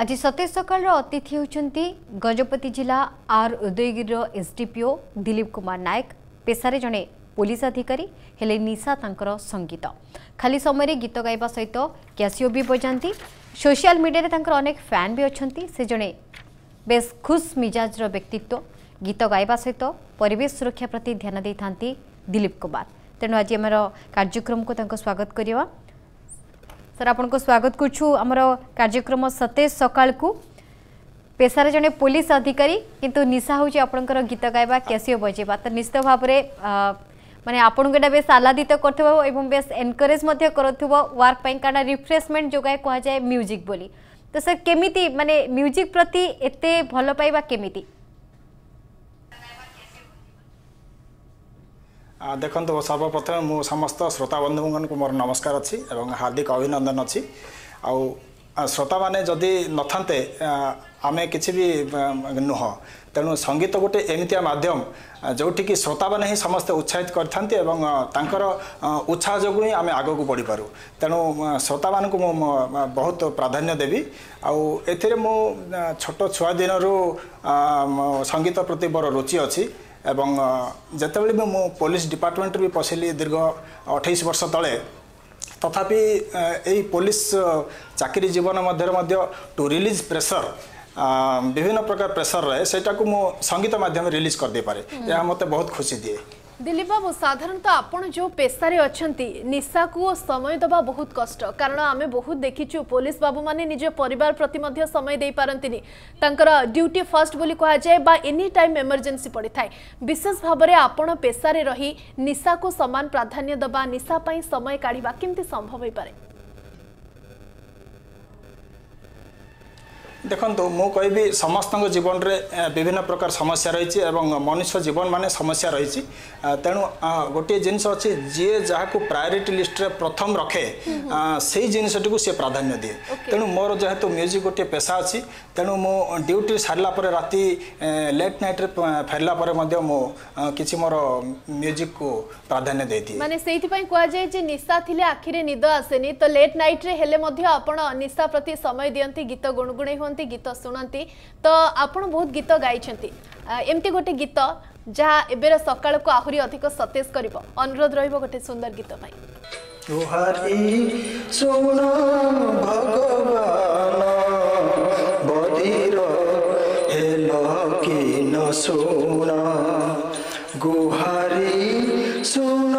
आज सतेज सकाल अतिथि होती गजपति जिला आर उदयगिर एस डीपीओ दिलीप कुमार नायक पेशारे जड़े पुलिस अधिकारी हेले निशा संगीत खाली समय गीत गाइवा सहित क्यासीओ भी बजाती सोशियाल मीडिया अनेक फैन भी अच्छा से जड़े बेस खुश मिजाजर व्यक्तित्व गीत गाइवा सहित तो परेश सुरक्षा प्रति ध्यान दे था दिलीप कुमार तेणु आज आम कार्यक्रम को स्वागत करवा ସାର୍ ଆପଣଙ୍କୁ ସ୍ୱାଗତ କରୁଛୁ ଆମର କାର୍ଯ୍ୟକ୍ରମ ସତେଜ ସକାଳକୁ পেশার জন পুলিশ অধিকারী কিন্তু নিশা হচ্ছে আপনার গীত গাইবা ক্যাসিও বজাইবা তো নিশ্চিত ভাবে মানে আপনার এটা বেশ আহ্লাদিত করুব এবং বেশ এনকরেজ করুব ওয়ার্ক পাই কারণ রিফ্রেশমেন্ট যোগায় কুহযায় মিউজিক বলে তো স্যার কেমিতি মানে মিউজিক প্রতি এতে ভাল পাইবা কেমিতি ଦେଖନ୍ତୁ ସର୍ବପ୍ରଥମେ ମୁଁ ସମସ୍ତ ଶ୍ରୋତାବନ୍ଧୁମାନଙ୍କୁ ମୋର ନମସ୍କାର ଅଛି ଏବଂ ହାର୍ଦ୍ଦିକ ଅଭିନନ୍ଦନ ଅଛି ଆଉ ଶ୍ରୋତାମାନେ ଯଦି ନଥାନ୍ତେ ଆମେ କିଛି ବି ନୁହଁ ତେଣୁ ସଙ୍ଗୀତ ଗୋଟେ ଏମିତିଆ ମାଧ୍ୟମ ଯେଉଁଠିକି ଶ୍ରୋତାମାନେ ହିଁ ସମସ୍ତେ ଉତ୍ସାହିତ କରିଥାନ୍ତି ଏବଂ ତାଙ୍କର ଉତ୍ସାହ ଯୋଗୁଁ ହିଁ ଆମେ ଆଗକୁ ବଢ଼ିପାରୁ ତେଣୁ ଶ୍ରୋତାମାନଙ୍କୁ ମୁଁ ବହୁତ ପ୍ରାଧାନ୍ୟ ଦେବି ଆଉ ଏଥିରେ ମୁଁ ଛୋଟ ଛୁଆ ଦିନରୁ ସଙ୍ଗୀତ ପ୍ରତି ମୋର ରୁଚି ଅଛି ଏବଂ ଯେତେବେଳେ ବି ମୁଁ ପୋଲିସ ଡିପାର୍ଟମେଣ୍ଟରେ ବି ପଶିଲି ଦୀର୍ଘ ଅଠେଇଶ ବର୍ଷ ତଳେ ତଥାପି ଏଇ ପୋଲିସ ଚାକିରି ଜୀବନ ମଧ୍ୟରେ ମଧ୍ୟ ଟୁ ରିଲିଜ୍ ପ୍ରେସର ବିଭିନ୍ନ ପ୍ରକାର ପ୍ରେସର ରହେ ସେଇଟାକୁ ମୁଁ ସଙ୍ଗୀତ ମାଧ୍ୟମରେ ରିଲିଜ୍ କରିଦେଇପାରେ ଏହା ମୋତେ ବହୁତ ଖୁସି ଦିଏ দিলীপ বাবু সাধারণত আপনার যে পেশার অশা কু সময় দেওয়া বহুত কষ্ট কারণ আমি বহুত দেখিছু পুলিশ বাবু মানে নিজ পরিবার প্রতি সময় দিয়ে তাঁর ডিউটি ফার্স্ট বলে কুহযায়ে বা এনি টাইম এমর্জেন্সি পড়ে থাকে বিশেষ ভাবে আপনার পেশার রহি নিশা কু সমান প্রাধান্য দেওয়া নিশা সময় কাড়া কমিটি সম্ভব হয়ে পড়ে ଦେଖନ୍ତୁ ମୁଁ କହିବି ସମସ୍ତଙ୍କ ଜୀବନରେ ବିଭିନ୍ନ ପ୍ରକାର ସମସ୍ୟା ରହିଛି ଏବଂ ମନୁଷ୍ୟ ଜୀବନ ମାନେ ସମସ୍ୟା ରହିଛି ତେଣୁ ଗୋଟିଏ ଜିନିଷ ଅଛି ଯିଏ ଯାହାକୁ ପ୍ରାୟୋରିଟି ଲିଷ୍ଟରେ ପ୍ରଥମ ରଖେ ସେଇ ଜିନିଷଟିକୁ ସିଏ ପ୍ରାଧାନ୍ୟ ଦିଏ ତେଣୁ ମୋର ଯେହେତୁ ମ୍ୟୁଜିକ୍ ଗୋଟିଏ ପେଶା ଅଛି ତେଣୁ ମୁଁ ଡ୍ୟୁଟି ସାରିଲା ପରେ ରାତି ଲେଟ୍ ନାଇଟ୍ରେ ଫେରିଲା ପରେ ମଧ୍ୟ ମୁଁ କିଛି ମୋର ମ୍ୟୁଜିକ୍କୁ ପ୍ରାଧାନ୍ୟ ଦେଇଥିଲି ମାନେ ସେଇଥିପାଇଁ କୁହାଯାଏ ଯେ ନିଶା ଥିଲେ ଆଖିରେ ନିଦ ଆସେନି ତ ଲେଟ୍ ନାଇଟ୍ରେ ହେଲେ ମଧ୍ୟ ଆପଣ ନିଶା ପ୍ରତି ସମୟ ଦିଅନ୍ତି ଗୀତ ଗୁଣୁଗୁଣେଇ ହୁଅନ୍ତି ଶୁଣନ୍ତି ଗୀତ ଶୁଣନ୍ତି ତ ଆପଣ ବହୁତ ଗୀତ ଗାଇଛନ୍ତି ଏମିତି ଗୋଟେ ଗୀତ ଯାହା ଏବେର ସକାଳକୁ ଆହୁରି ଅଧିକ ସତେଜ କରିବ ଅନୁରୋଧ ରହିବ ଗୋଟେ ସୁନ୍ଦର ଗୀତ ପାଇଁ ଗୁହାରୀ ଶୁଣ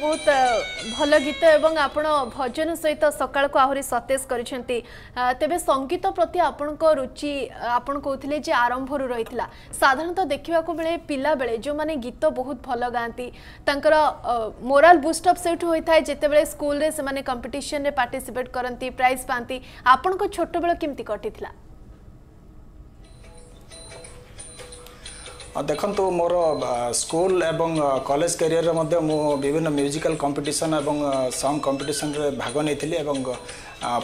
ବହୁତ ଭଲ ଗୀତ ଏବଂ ଆପଣ ଭଜନ ସହିତ ସକାଳକୁ ଆହୁରି ସତେଜ କରିଛନ୍ତି ତେବେ ସଙ୍ଗୀତ ପ୍ରତି ଆପଣଙ୍କ ରୁଚି ଆପଣ କହୁଥିଲେ ଯେ ଆରମ୍ଭରୁ ରହିଥିଲା ସାଧାରଣତଃ ଦେଖିବାକୁ ମିଳେ ପିଲାବେଳେ ଯେଉଁମାନେ ଗୀତ ବହୁତ ଭଲ ଗାଆନ୍ତି ତାଙ୍କର ମୋରାଲ ବୁଷ୍ଟଅପ୍ ସେଇଠୁ ହୋଇଥାଏ ଯେତେବେଳେ ସ୍କୁଲରେ ସେମାନେ କମ୍ପିଟିସନରେ ପାର୍ଟିସିପେଟ୍ କରନ୍ତି ପ୍ରାଇଜ୍ ପାଆନ୍ତି ଆପଣଙ୍କ ଛୋଟବେଳ କେମିତି କଟିଥିଲା ଦେଖନ୍ତୁ ମୋର ସ୍କୁଲ ଏବଂ କଲେଜ କ୍ୟାରିୟରରେ ମଧ୍ୟ ମୁଁ ବିଭିନ୍ନ ମ୍ୟୁଜିକାଲ କମ୍ପିଟିସନ ଏବଂ ସଙ୍ଗ କମ୍ପିଟିସନରେ ଭାଗ ନେଇଥିଲି ଏବଂ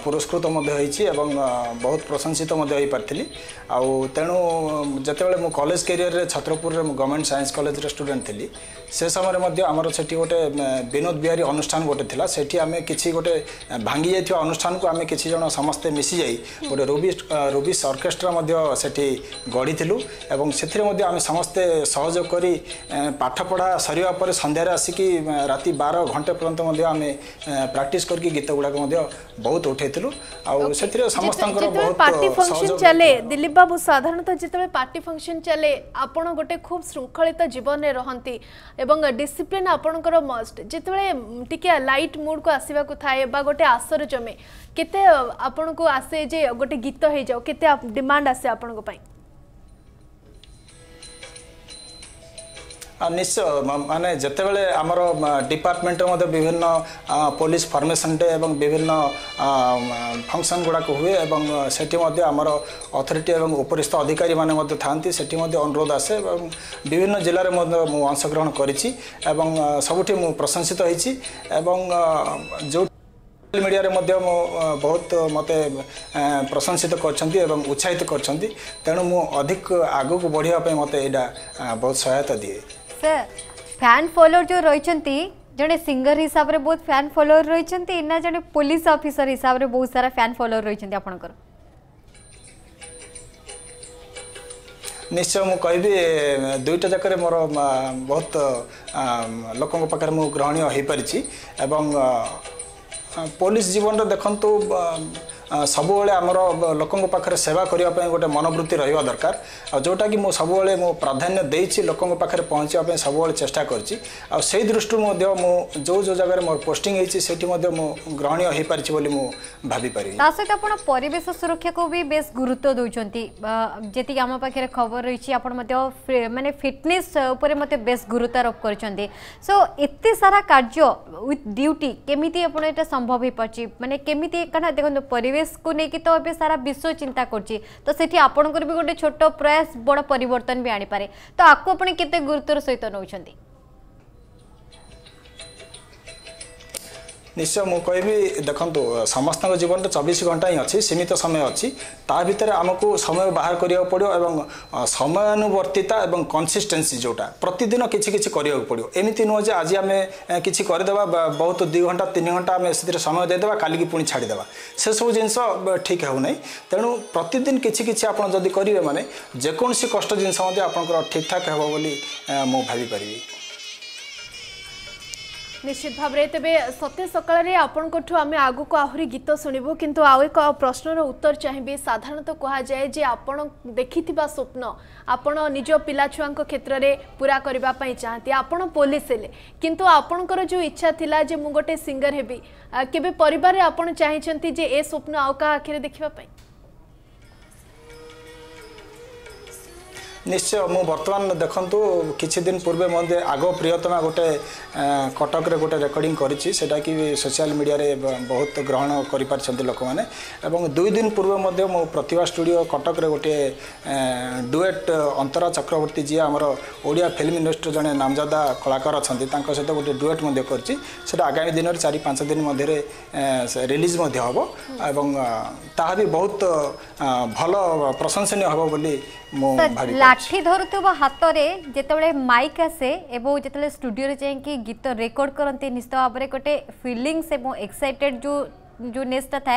ପୁରସ୍କୃତ ମଧ୍ୟ ହୋଇଛି ଏବଂ ବହୁତ ପ୍ରଶଂସିତ ମଧ୍ୟ ହୋଇପାରିଥିଲି ଆଉ ତେଣୁ ଯେତେବେଳେ ମୁଁ କଲେଜ କ୍ୟାରିୟରରେ ଛତ୍ରପୁରରେ ମୁଁ ଗଭର୍ଣ୍ଣମେଣ୍ଟ ସାଇନ୍ସ କଲେଜରେ ଷ୍ଟୁଡେଣ୍ଟ ଥିଲି ସେ ସମୟରେ ମଧ୍ୟ ଆମର ସେଠି ଗୋଟେ ବିନୋଦ ବିହାରୀ ଅନୁଷ୍ଠାନ ଗୋଟେ ଥିଲା ସେଠି ଆମେ କିଛି ଗୋଟେ ଭାଙ୍ଗି ଯାଇଥିବା ଅନୁଷ୍ଠାନକୁ ଆମେ କିଛି ଜଣ ସମସ୍ତେ ମିଶିଯାଇ ଗୋଟେ ରୁବି ରୁବିସ୍ ଅର୍କେଷ୍ଟ୍ରା ମଧ୍ୟ ସେଠି ଗଢ଼ିଥିଲୁ ଏବଂ ସେଥିରେ ମଧ୍ୟ ଆମେ ସମସ୍ତେ ସହଯୋଗ କରି ପାଠପଢ଼ା ସରିବା ପରେ ସନ୍ଧ୍ୟାରେ ଆସିକି ରାତି ବାର ଘଣ୍ଟା ପର୍ଯ୍ୟନ୍ତ ମଧ୍ୟ ଆମେ ପ୍ରାକ୍ଟିସ୍ କରିକି ଗୀତ ଗୁଡ଼ାକ ମଧ୍ୟ ବହୁତ ଉଠାଇଥିଲୁ ଆଉ ସେଥିରେ ସମସ୍ତଙ୍କର ବହୁତ ପାର୍ଟି ଫଙ୍କସନ୍ ଚାଲେ ଦିଲ୍ଲୀପ ବାବୁ ସାଧାରଣତଃ ଯେତେବେଳେ ପାର୍ଟି ଫଙ୍କସନ୍ ଚାଲେ ଆପଣ ଗୋଟେ ଖୁବ୍ ଶୃଙ୍ଖଳିତ ଜୀବନରେ ରହନ୍ତି ଏବଂ ଡିସିପ୍ଲିନ୍ ଆପଣଙ୍କର ମଷ୍ଟ ଯେତେବେଳେ ଟିକେ ଲାଇଟ୍ ମୁଡ଼୍କୁ ଆସିବାକୁ ଥାଏ ବା ଗୋଟେ ଆସର ଜମେ କେତେ ଆପଣଙ୍କୁ ଆସେ ଯେ ଗୋଟେ ଗୀତ ହେଇଯାଉ କେତେ ଡିମାଣ୍ଡ ଆସେ ଆପଣଙ୍କ ପାଇଁ ନିଶ୍ଚୟ ମାନେ ଯେତେବେଳେ ଆମର ଡିପାର୍ଟମେଣ୍ଟରେ ମଧ୍ୟ ବିଭିନ୍ନ ପୋଲିସ ଫର୍ମେସନ ଡେ ଏବଂ ବିଭିନ୍ନ ଫଙ୍କସନ୍ ଗୁଡ଼ାକ ହୁଏ ଏବଂ ସେଠି ମଧ୍ୟ ଆମର ଅଥରିଟି ଏବଂ ଉପରିସ୍ଥ ଅଧିକାରୀମାନେ ମଧ୍ୟ ଥାଆନ୍ତି ସେଠି ମଧ୍ୟ ଅନୁରୋଧ ଆସେ ଏବଂ ବିଭିନ୍ନ ଜିଲ୍ଲାରେ ମଧ୍ୟ ମୁଁ ଅଂଶଗ୍ରହଣ କରିଛି ଏବଂ ସବୁଠି ମୁଁ ପ୍ରଶଂସିତ ହୋଇଛି ଏବଂ ଯେଉଁ ମିଡ଼ିଆରେ ମଧ୍ୟ ମୁଁ ବହୁତ ମୋତେ ପ୍ରଶଂସିତ କରିଛନ୍ତି ଏବଂ ଉତ୍ସାହିତ କରିଛନ୍ତି ତେଣୁ ମୁଁ ଅଧିକ ଆଗକୁ ବଢ଼ିବା ପାଇଁ ମୋତେ ଏଇଟା ବହୁତ ସହାୟତା ଦିଏ ସାର୍ ଫ୍ୟାନ୍ ଫଲୋଅର୍ ଯେଉଁ ରହିଛନ୍ତି ଜଣେ ସିଙ୍ଗର ହିସାବରେ ବହୁତ ଫ୍ୟାନ୍ ଫଲୋଅର୍ ରହିଛନ୍ତି ନା ଜଣେ ପୋଲିସ ଅଫିସର ହିସାବରେ ବହୁତ ସାରା ଫ୍ୟାନ୍ ଫଲୋଅର୍ ରହିଛନ୍ତି ଆପଣଙ୍କର ନିଶ୍ଚୟ ମୁଁ କହିବି ଦୁଇଟା ଯାକରେ ମୋର ବହୁତ ଲୋକଙ୍କ ପାଖରେ ମୁଁ ଗ୍ରହଣୀୟ ହୋଇପାରିଛି ଏବଂ ପୋଲିସ ଜୀବନରେ ଦେଖନ୍ତୁ ସବୁବେଳେ ଆମର ଲୋକଙ୍କ ପାଖରେ ସେବା କରିବା ପାଇଁ ଗୋଟେ ମନୋବୃତ୍ତି ରହିବା ଦରକାର ଆଉ ଯେଉଁଟାକି ମୁଁ ସବୁବେଳେ ମୁଁ ପ୍ରାଧାନ୍ୟ ଦେଇଛି ଲୋକଙ୍କ ପାଖରେ ପହଞ୍ଚିବା ପାଇଁ ସବୁବେଳେ ଚେଷ୍ଟା କରିଛି ଆଉ ସେଇ ଦୃଷ୍ଟିରୁ ମଧ୍ୟ ମୁଁ ଯେଉଁ ଯେଉଁ ଜାଗାରେ ମୋର ପୋଷ୍ଟିଂ ହେଇଛି ସେଠି ମଧ୍ୟ ମୁଁ ଗ୍ରହଣୀୟ ହେଇପାରିଛି ବୋଲି ମୁଁ ଭାବିପାରିବି ତା ସହିତ ଆପଣ ପରିବେଶ ସୁରକ୍ଷାକୁ ବି ବେଶ ଗୁରୁତ୍ୱ ଦେଉଛନ୍ତି ଯେତିକି ଆମ ପାଖରେ ଖବର ରହିଛି ଆପଣ ମଧ୍ୟ ମାନେ ଫିଟନେସ୍ ଉପରେ ମଧ୍ୟ ବେଶ ଗୁରୁତ୍ୱାରୋପ କରିଛନ୍ତି ସୋ ଏତେ ସାରା କାର୍ଯ୍ୟ ୱିଥ୍ ଡ୍ୟୁଟି କେମିତି ଆପଣ ଏଇଟା ସମ୍ଭବ ହେଇପାରୁଛି ମାନେ କେମିତି କାରଣ ଦେଖନ୍ତୁ ପରିବେଶ ପରିବେଶକୁ ନେଇକି ତ ଏବେ ସାରା ବିଶ୍ୱ ଚିନ୍ତା କରୁଛି ତ ସେଠି ଆପଣଙ୍କର ବି ଗୋଟେ ଛୋଟ ପ୍ରୟାସ ବଡ଼ ପରିବର୍ତ୍ତନ ବି ଆଣିପାରେ ତ ଆକୁ ଆପଣ କେତେ ଗୁରୁତ୍ୱର ସହିତ ନେଉଛନ୍ତି ନିଶ୍ଚୟ ମୁଁ କହିବି ଦେଖନ୍ତୁ ସମସ୍ତଙ୍କ ଜୀବନରେ ଚବିଶ ଘଣ୍ଟା ହିଁ ଅଛି ସୀମିତ ସମୟ ଅଛି ତା ଭିତରେ ଆମକୁ ସମୟ ବାହାର କରିବାକୁ ପଡ଼ିବ ଏବଂ ସମୟାନୁବର୍ତ୍ତିତା ଏବଂ କନସିଷ୍ଟେନ୍ସି ଯେଉଁଟା ପ୍ରତିଦିନ କିଛି କିଛି କରିବାକୁ ପଡ଼ିବ ଏମିତି ନୁହଁ ଯେ ଆଜି ଆମେ କିଛି କରିଦେବା ବହୁତ ଦୁଇ ଘଣ୍ଟା ତିନି ଘଣ୍ଟା ଆମେ ସେଥିରେ ସମୟ ଦେଇଦେବା କାଲିକି ପୁଣି ଛାଡ଼ିଦେବା ସେସବୁ ଜିନିଷ ଠିକ୍ ହେଉନାହିଁ ତେଣୁ ପ୍ରତିଦିନ କିଛି କିଛି ଆପଣ ଯଦି କରିବେ ମାନେ ଯେକୌଣସି କଷ୍ଟ ଜିନିଷ ମଧ୍ୟ ଆପଣଙ୍କର ଠିକ୍ଠାକ୍ ହେବ ବୋଲି ମୁଁ ଭାବିପାରିବି ନିଶ୍ଚିତ ଭାବରେ ତେବେ ସତ୍ୟ ସକାଳରେ ଆପଣଙ୍କଠୁ ଆମେ ଆଗକୁ ଆହୁରି ଗୀତ ଶୁଣିବୁ କିନ୍ତୁ ଆଉ ଏକ ପ୍ରଶ୍ନର ଉତ୍ତର ଚାହିଁବି ସାଧାରଣତଃ କୁହାଯାଏ ଯେ ଆପଣ ଦେଖିଥିବା ସ୍ୱପ୍ନ ଆପଣ ନିଜ ପିଲାଛୁଆଙ୍କ କ୍ଷେତ୍ରରେ ପୁରା କରିବା ପାଇଁ ଚାହାନ୍ତି ଆପଣ ପୋଲିସ ହେଲେ କିନ୍ତୁ ଆପଣଙ୍କର ଯେଉଁ ଇଚ୍ଛା ଥିଲା ଯେ ମୁଁ ଗୋଟେ ସିଙ୍ଗର ହେବି କେବେ ପରିବାରରେ ଆପଣ ଚାହିଁଛନ୍ତି ଯେ ଏ ସ୍ୱପ୍ନ ଆଉ କାହା ଆଖିରେ ଦେଖିବା ପାଇଁ ନିଶ୍ଚୟ ମୁଁ ବର୍ତ୍ତମାନ ଦେଖନ୍ତୁ କିଛି ଦିନ ପୂର୍ବେ ମଧ୍ୟ ଆଗ ପ୍ରିୟତମା ଗୋଟେ କଟକରେ ଗୋଟେ ରେକର୍ଡ଼ିଂ କରିଛି ସେଟାକି ସୋସିଆଲ ମିଡ଼ିଆରେ ବହୁତ ଗ୍ରହଣ କରିପାରିଛନ୍ତି ଲୋକମାନେ ଏବଂ ଦୁଇ ଦିନ ପୂର୍ବେ ମଧ୍ୟ ମୁଁ ପ୍ରତିଭା ଷ୍ଟୁଡ଼ିଓ କଟକରେ ଗୋଟିଏ ଡୁଏଟ୍ ଅନ୍ତରା ଚକ୍ରବର୍ତ୍ତୀ ଯିଏ ଆମର ଓଡ଼ିଆ ଫିଲ୍ମ ଇଣ୍ଡଷ୍ଟ୍ରିର ଜଣେ ନାମଜାଦା କଳାକାର ଅଛନ୍ତି ତାଙ୍କ ସହିତ ଗୋଟେ ଡୁଏଟ୍ ମଧ୍ୟ କରିଛି ସେଟା ଆଗାମୀ ଦିନରେ ଚାରି ପାଞ୍ଚ ଦିନ ମଧ୍ୟରେ ରିଲିଜ୍ ମଧ୍ୟ ହେବ ଏବଂ ତାହା ବି ବହୁତ ଭଲ ପ୍ରଶଂସନୀୟ ହେବ ବୋଲି ମୁଁ ଲାଠି ଧରୁଥିବା ହାତରେ ଯେତେବେଳେ ମାଇକ୍ ଆସେ ଏବଂ ଯେତେବେଳେ ଷ୍ଟୁଡ଼ିଓରେ ଯାଇକି ଗୀତ ରେକର୍ଡ କରନ୍ତି ନିଶ୍ଚିତ ଭାବରେ ଗୋଟେ ଫିଲିଙ୍ଗସ୍ ଏବଂ ଏକ୍ସାଇଟେଡ୍ जो नेसटा था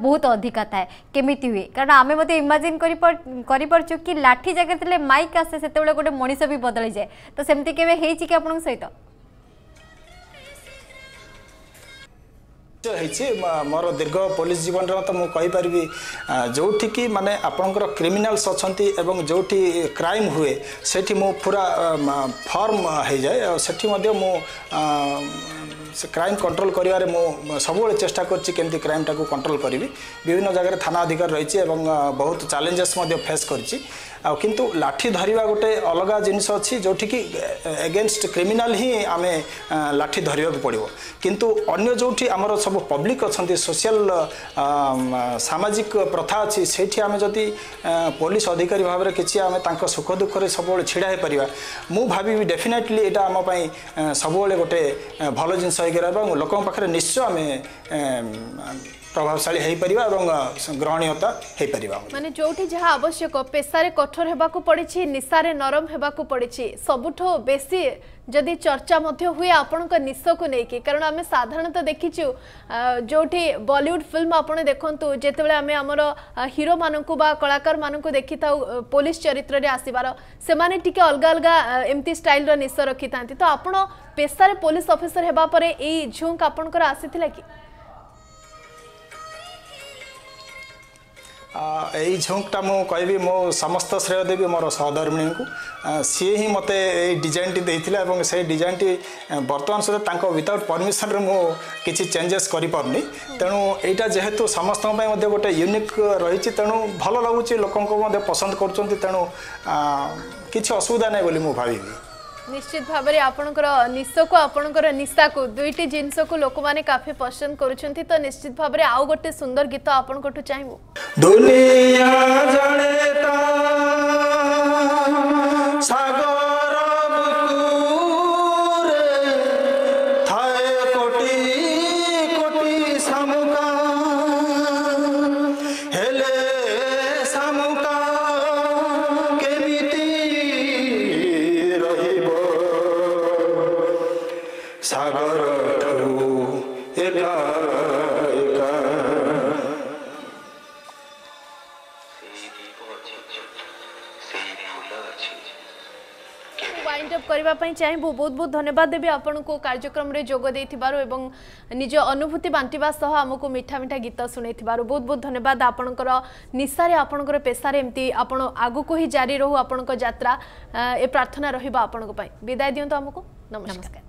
बहुत अधिका थाए केमिति हुए कारण आम मते इमेजिन कि लाठी जगह माइक आसे से गोटे मनीष भी बदली जाए तो सेमति केबे हेइछि कि आपन ହେଇଛି ମୋର ଦୀର୍ଘ ପୋଲିସ ଜୀବନରେ ତ ମୁଁ କହିପାରିବି ଯେଉଁଠିକି ମାନେ ଆପଣଙ୍କର କ୍ରିମିନାଲ୍ସ ଅଛନ୍ତି ଏବଂ ଯେଉଁଠି କ୍ରାଇମ୍ ହୁଏ ସେଠି ମୁଁ ପୁରା ଫର୍ମ ହେଇଯାଏ ଆଉ ସେଠି ମଧ୍ୟ ମୁଁ ସେ କ୍ରାଇମ୍ କଣ୍ଟ୍ରୋଲ କରିବାରେ ମୁଁ ସବୁବେଳେ ଚେଷ୍ଟା କରୁଛି କେମିତି କ୍ରାଇମ୍ଟାକୁ କଣ୍ଟ୍ରୋଲ କରିବି ବିଭିନ୍ନ ଜାଗାରେ ଥାନା ଅଧିକାର ରହିଛି ଏବଂ ବହୁତ ଚ୍ୟାଲେଞ୍ଜେସ୍ ମଧ୍ୟ ଫେସ୍ କରିଛି ଆଉ କିନ୍ତୁ ଲାଠି ଧରିବା ଗୋଟେ ଅଲଗା ଜିନିଷ ଅଛି ଯେଉଁଠିକି ଏଗେନ୍ଷ୍ଟ କ୍ରିମିନାଲ ହିଁ ଆମେ ଲାଠି ଧରିବାକୁ ପଡ଼ିବ କିନ୍ତୁ ଅନ୍ୟ ଯେଉଁଠି ଆମର ସବୁ ପବ୍ଲିକ୍ ଅଛନ୍ତି ସୋସିଆଲ ସାମାଜିକ ପ୍ରଥା ଅଛି ସେଇଠି ଆମେ ଯଦି ପୋଲିସ ଅଧିକାରୀ ଭାବରେ କିଛି ଆମେ ତାଙ୍କ ସୁଖ ଦୁଃଖରେ ସବୁବେଳେ ଛିଡ଼ା ହୋଇପାରିବା ମୁଁ ଭାବିବି ଡେଫିନେଟଲି ଏଇଟା ଆମ ପାଇଁ ସବୁବେଳେ ଗୋଟେ ଭଲ ଜିନିଷ ହେଇକି ରହିବ ଏବଂ ଲୋକଙ୍କ ପାଖରେ ନିଶ୍ଚୟ ଆମେ প্রভাবশালী হয়েপারা এবং গ্রহণীয়তা হয়েপারা মানে যেটি যা আবশ্যক পেশারে কঠোর হওয়া পড়ছে নিশারে নরম হওয়া পড়ছে সবুঠ বেশি যদি চর্চা মধ্যে হুয়ে আপনার নিশকু নেই কারণ আমি সাধারণত দেখিছু যেটি বলিউড ফিল্ম আপনার দেখুন যেতবে আমি আমার হিরো মানুষ বা কলাকার মানুষ দেখি থাও পুলিশ চরিত্রের আসবার সে টিকি অলগা অলগা এমতি স্টাইলর নিশ রক্ষি থাকে তো আপনার পেশারে পুলিশ অফিসর হওয়া পরে এই ঝুঁক আপনার আসি কি ଏଇ ଝୁଙ୍କଟା ମୁଁ କହିବି ମୋ ସମସ୍ତ ଶ୍ରେୟ ଦେବି ମୋର ସହଧର୍ମିଣୀଙ୍କୁ ସିଏ ହିଁ ମୋତେ ଏଇ ଡିଜାଇନ୍ଟି ଦେଇଥିଲା ଏବଂ ସେଇ ଡିଜାଇନ୍ଟି ବର୍ତ୍ତମାନ ସୁଦ୍ଧା ତାଙ୍କ ୱିଦାଉଟ୍ ପରମିସନରେ ମୁଁ କିଛି ଚେଞ୍ଜେସ୍ କରିପାରୁନି ତେଣୁ ଏଇଟା ଯେହେତୁ ସମସ୍ତଙ୍କ ପାଇଁ ମଧ୍ୟ ଗୋଟେ ୟୁନିକ୍ ରହିଛି ତେଣୁ ଭଲ ଲାଗୁଛି ଲୋକଙ୍କୁ ମଧ୍ୟ ପସନ୍ଦ କରୁଛନ୍ତି ତେଣୁ କିଛି ଅସୁବିଧା ନାହିଁ ବୋଲି ମୁଁ ଭାବିବି ନିଶ୍ଚିତ ଭାବରେ ଆପଣଙ୍କର ନିଶକୁ ଆପଣଙ୍କର ନିଶାକୁ ଦୁଇଟି ଜିନିଷକୁ ଲୋକମାନେ କାଫି ପସନ୍ଦ କରୁଛନ୍ତି ତ ନିଶ୍ଚିତ ଭାବରେ ଆଉ ଗୋଟେ ସୁନ୍ଦର ଗୀତ ଆପଣଙ୍କଠୁ ଚାହିଁବୁ সাগর একা একা ওয়াইন্ড অপ করা চাইবু বহুত বহুত ধন্যবাদ দেবী আপনার কার্যক্রমে যোগ দিয়ে এবং নিজ অনুভূতি বাঁটবা সহ আমি মিঠা মিঠা গীত শুনে বহুত বহুত ধন্যবাদ আপনার নিশারে আপনার পেশার এমতি আপনার আগুক হি জারি রহু আপনার যাত্রা এ প্রার্থনা রহবা আপনার বিদায় দিও আমি নমস্কার